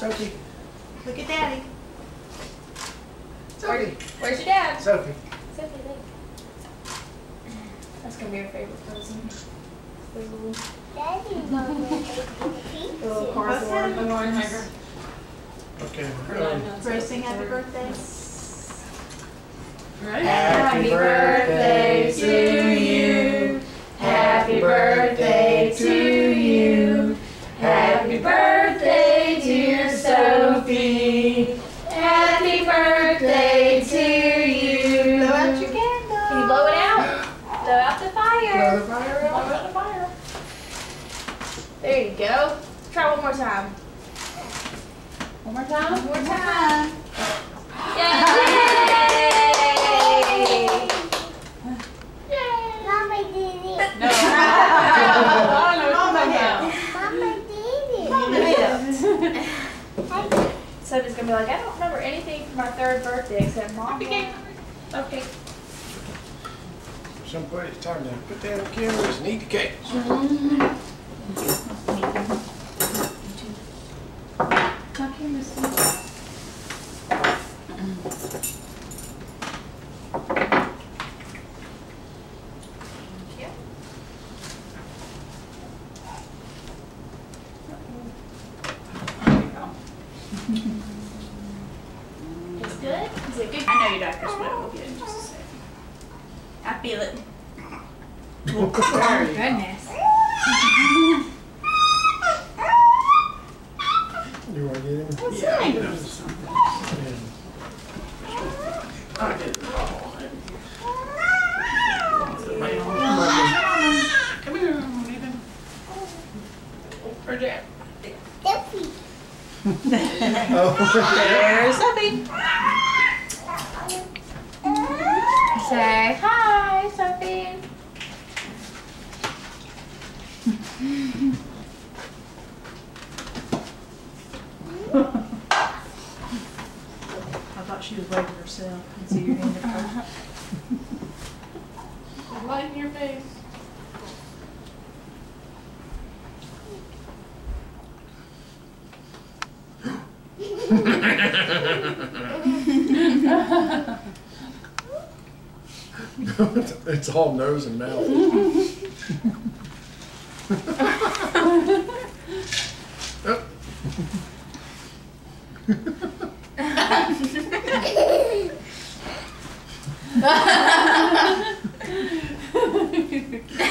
Sophie. Look at daddy. Sophie. Where's your dad? Sophie. Sophie, look. That's gonna be our favorite present. The little, Daddy's on the the little pizza. cardboard. What's. Okay. Or no, no, Bryce, sing happy or- birthday. Happy birthday to you. Happy birthday go. Try one more time. One more time. One more time. Yay! Yay! Mama did it. No. Mama Mama did it. So it's gonna be like, I don't remember anything from my third birthday except mom. Okay. Okay. Somebody, it's time to put down the cameras and eat the cake. It's good? Is it good? I know your doctor's sweat. We'll get it in just a second. I feel it. Goodness. You want to get him? What's Yeah. that? Yeah. I did. Oh, Come here, Nathan. Where's Dad? Oh, There's Sophie. Say hi, Sophie. I thought she was waving herself. I see your hand up there. Light in your face. it's all nose and mouth.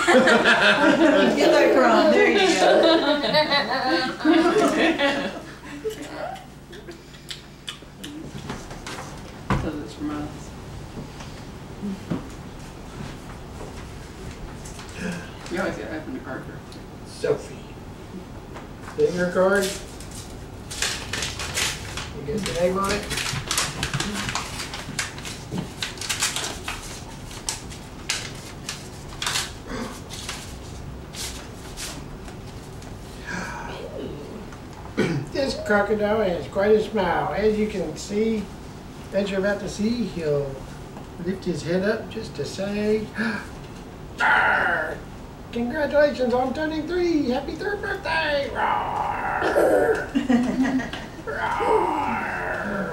Get that crumb. There you go. Because it's from us. You always gotta open the card first. Sophie. Finger card. You get the name on it? This crocodile has quite a smile. As you can see, as you're about to see, he'll lift his head up just to say, "Arr! Congratulations on turning three! Happy third birthday! Roar! Roar!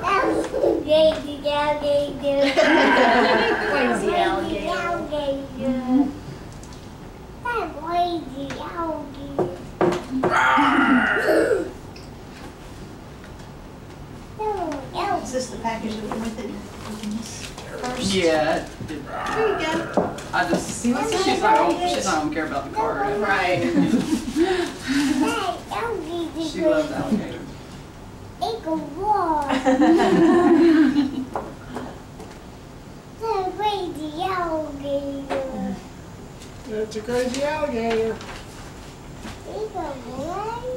That was the crazy alligator. Crazy alligator. alligator. That crazy alligator. Oh, oh. Is this the package that went with it? Open this first. Yeah. it did. There you go. I just, she's not, she's not gonna care about the card. Right. That alligator. She loves alligators. It go roar. That crazy alligator. That's a crazy alligator. It go roar.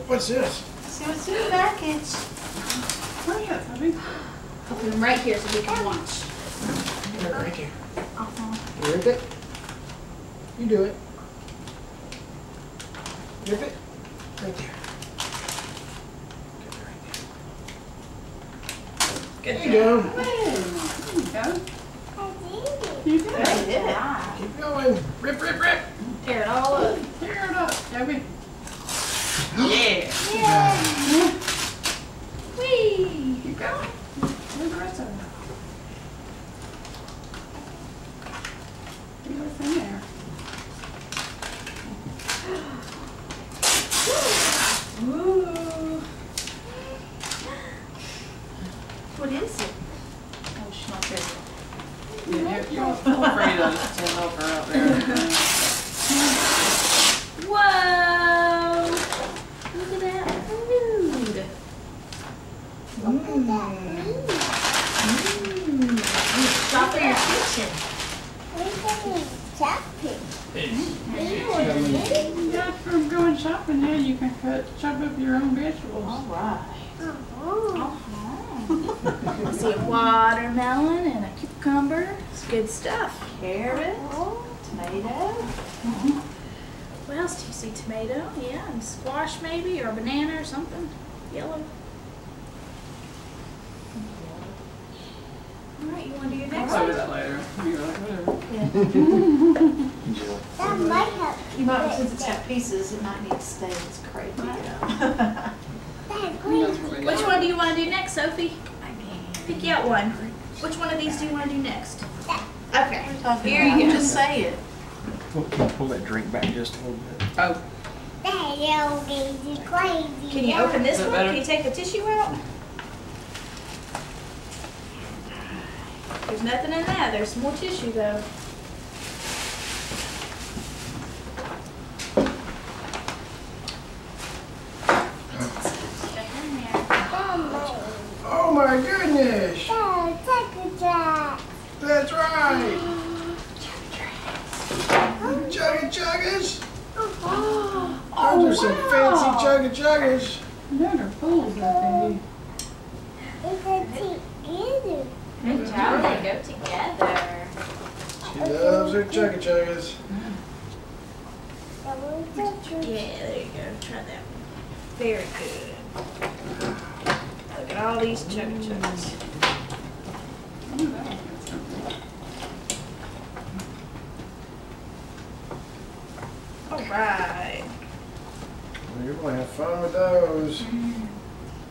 What's this? See what's in the package. Oh, yeah, I mean, I'll put them right here so we can watch. Put it right here. Uh-huh. You rip it? You do it. Rip it. Right there. Get it right there. There you go. there you go. I did it. You did I did it. Keep going. Rip, rip, rip. Tear it all up. Uh, tear it up. Yeah. Yeah. Keep going. Where's the rest of it? Get what's in there. Ooh. What is it? Oh, she's not there. Yeah, you're, you're afraid to, to help her out there. Whoa! Look at that food. Mmm. Mmm. Stop in your kitchen. Look at me chopping. Yeah, from going shopping, yeah, you can cut, chop up your own vegetables. All right. Oh, Let's see, a watermelon and a cucumber. It's good stuff. Carrot, tomato. What else do you see? Tomato, yeah, and squash maybe, or a banana or something. Yellow. All right, you want to do your next I'll do one? that later. You're like, whatever. that might have. You might, since it's got pieces, it might need to stay It's crazy. That That's green. Which one do you want to do next, Sophie? Pick you out one. Which one of these do you want to do next? Okay, here you go. Just say it. Well, Can you pull that drink back just a little bit? Oh, That little baby crazy. Can you open this one? Can you take the tissue out? There's nothing in that. There's more tissue though. Stuck in there. Oh my goodness! Dad, take a drag. That's right! Mm. Chugga chuggas! Oh, Those are some oh, fancy chugga chuggas. no, they're fools, I it's a together. Good job. They go together. She loves her chugga chuggas. That Yeah, there you go. Try that one. Very good. Look at all these chugga chuggas. think. Ooh, that one got something. All right. You're gonna have fun with those.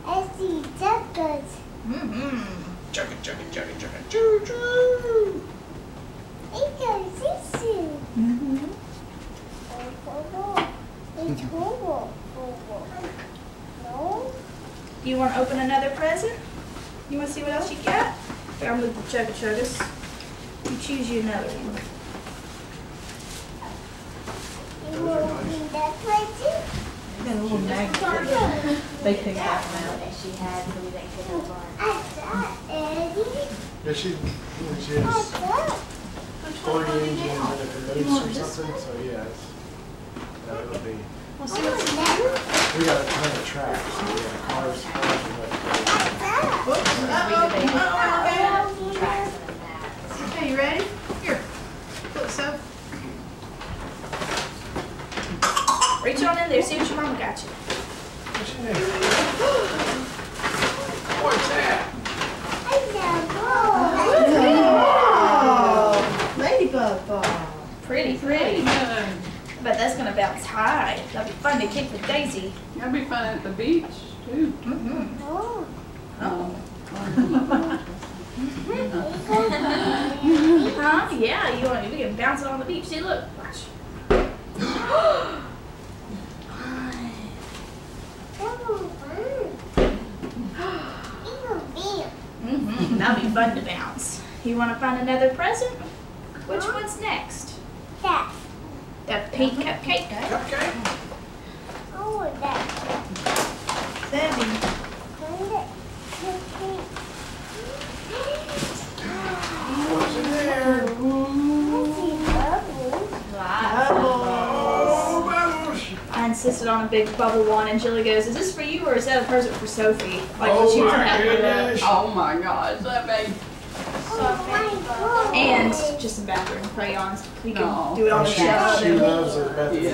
I see suckers. Mm-hmm. Chugga chugga chugga chugga choo choo! It's a sisu. Mm-hmm. It's horrible. No? Do you want to open another present? You want to see what else you got? Here, I'll move the chugga chuggas. You choose you another one. You want to open that present? A. They pick that out. She had, get over. I thought, Eddie. Yeah, she, she has engines in it for moose or something, so yeah, that uh, would be, that. we got a ton of tracks, so we got cars, cars, and I thought. Okay, you ready? Here. Look, so. Reach on in there, see what your mama got you. What's your name? What's that? Oh, ladybug ball. Pretty, pretty. But that's gonna bounce high. That'll be fun to kick with Daisy. That'll be fun at the beach, too. Mm-hmm. Oh. Um, Huh? Yeah, you want we can bounce it on the beach. See, look. Watch. Mm-hmm. That'll be fun to bounce. You want to find another present? Which one's next? That. That pink cupcake. Cupcake? Oh, that. Debbie. What's in there? Oh, bubbles! I insisted on a big bubble one, and Jilly goes, "Is this for you or is that a present for Sophie?" Like Oh she was my wrapping it up. goodness! Oh my gosh, that made, And just some bathroom crayons. We can Aw. do it on the She, shelf. she loves her Beth. Yeah.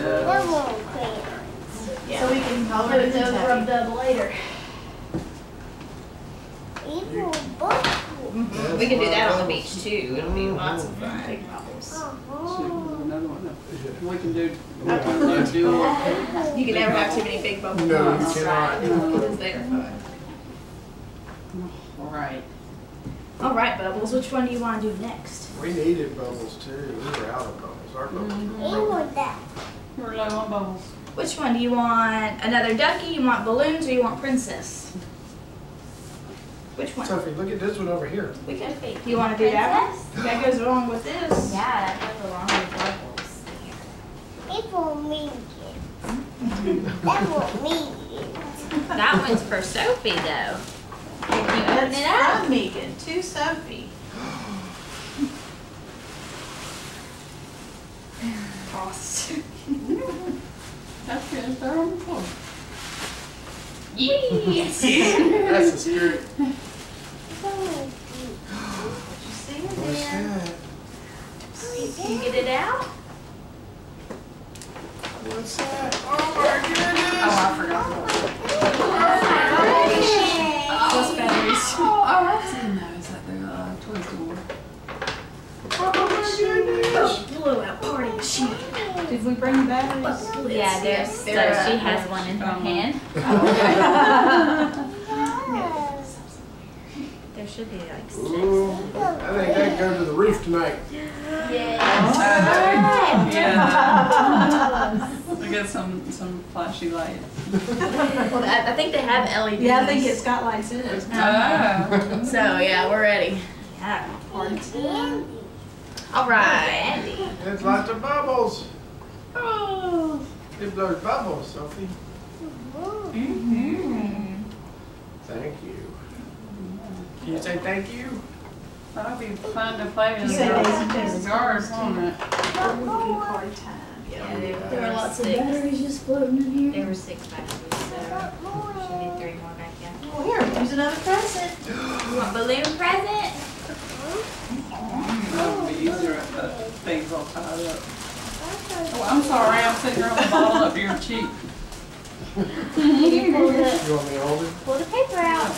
Yeah. So we can hold Have it it those rubbed up later. Evil book. Mhm. We can do that on the beach too. It'll be lots of fun. Big bubbles. shoot, another one. We can do, we can do, You can never have too many big bubbles. No, you cannot. Because they're fun. All right. All right, Bubbles, which one do you want to do next? We needed bubbles too. We were out of bubbles. Our bubbles were broken. That. We're low on bubbles. Which one do you want? Another ducky? You want balloons, or you want princess? Which one? Sophie, look at this one over here. We can. Do you want to do that one? That goes along with this. Yeah, that goes along with bubbles. Evil mean Evil mean That one's for Sophie though. If you open it up. From Megan to Sophie. Toss. That's good. They're on the floor. Yes. That's the spirit. Evil See What's that? Can you get it out? What's that? Oh my goodness! Oh, I forgot. Plus batteries. Oh, oh, I've seen those at the uh, toy store. Oh my goodness! Blow out party machine. Did we bring batteries? Yeah, there's, so They're- she has one in her Um, hand. Oh. There should be like six. Ooh, I think that can go to the roof tonight. Yeah. We got some, some flashy lights. Well, I, I think they have LEDs. Yeah, I think it's got lights in it. Oh. So yeah, we're ready. Yeah. All right. There's lots of bubbles. Oh. It blows bubbles, Sophie. Mm-hmm. Thank you. Can you say thank you? That'll be fun to play in You said Daisy the Daisy. garden, won't it? Party time. Yeah, there, There were lots of batteries just floating in here. There were six batteries, so should be three more back there. Oh, here, use another present. You want balloon present? That'll be easier if the thing's all tied up. Oh, I'm sorry, I'm sitting here with a bottle up your cheek. Can you You want me to hold it? pull the paper out?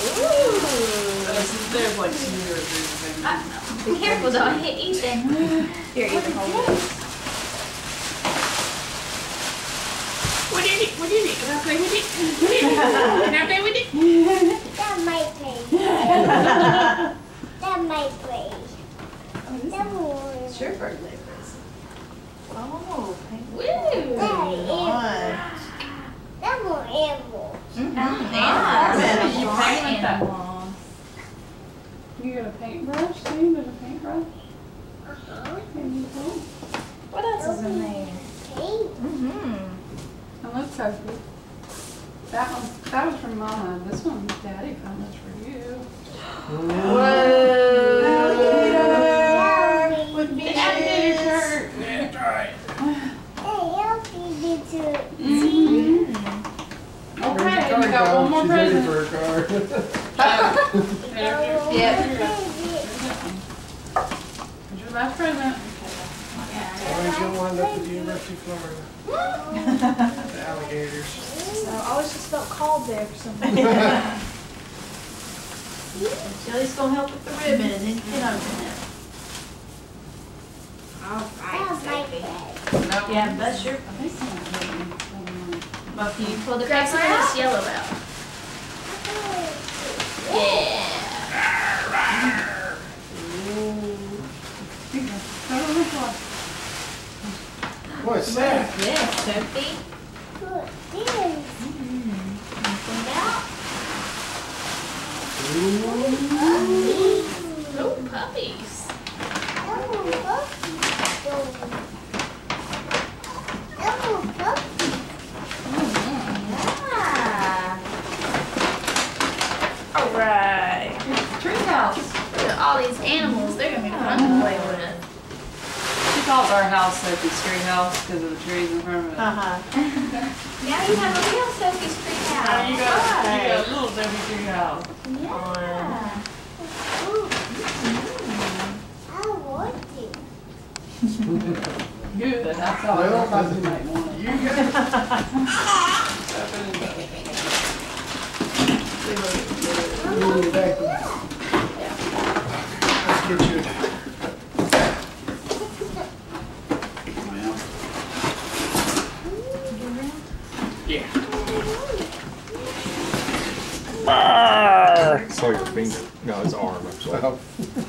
There's, there's like smear things. Uh, Be careful, don't hit Ethan. Here, Ethan, hold this. What is it? What is it? Can I play with it? What is it? Can I play with it? That might play. That might play. That will. It's your birthday present. Oh, thank Woo! That you. is. That will evil. Yeah. You paint that. Animals. You got a paintbrush, see, there's a paintbrush. Can you paint? What else is in there? Paint. Mm-hmm. And look, Sophie. That one, that was from Mama. This one, Daddy found this for you. That With me. That's right. Hey, Elsie did too. Mm-hmm. Okay, we got one more She's ready present. for a car. There, Yep. Here's your last present. Always gonna wind up at the University of Florida. The alligators. So I always just felt called there for some reason. Jelly's gonna help with the ribbon and then you can open it. All That right, might Sophie. play. That Yeah, one. that's your, I think someone but you pull the Grab paper some of out? this yellow out. Yeah. What's that? This, Sophie. Good. This. Pull it out. Oh, puppies. That will puppy. That will puppy. Yeah. All right. Treehouse. Look at all these animals. They're gonna be fun to play with. She calls our house Sophie's tree house because of the trees in front of it. uh-huh. Now you have a real Sophie's tree house. Now house. you got, you got a little Sophie tree house. Yeah. I want it. Good, that's how Well, everybody might want it. You got it. You need it back get you. Yeah. i Saw your finger. No, it's arm. I'm sorry.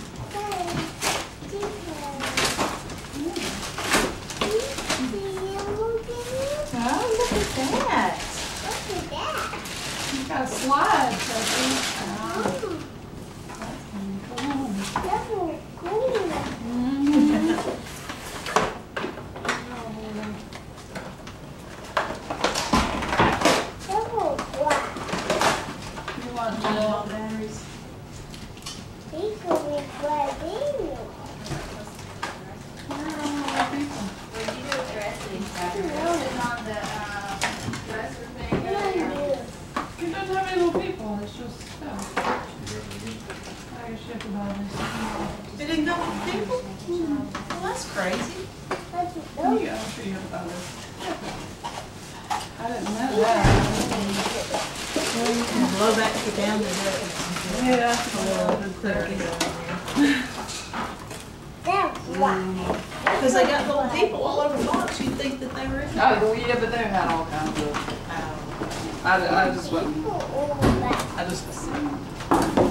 Yeah. to. Yeah. Because they got little people all over the box, you'd think that they were in there. Oh, yeah, but they had all kinds of, um, I, I just wasn't, I just assumed.